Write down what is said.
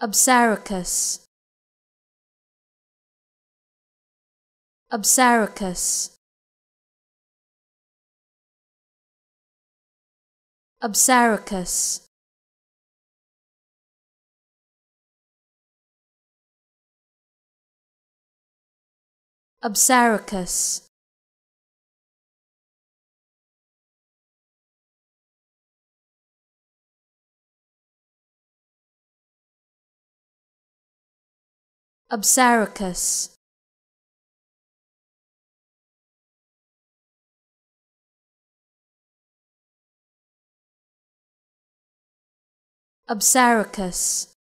Absaricus. Absaricus. Absaricus. Absaricus Absaricus Absaricus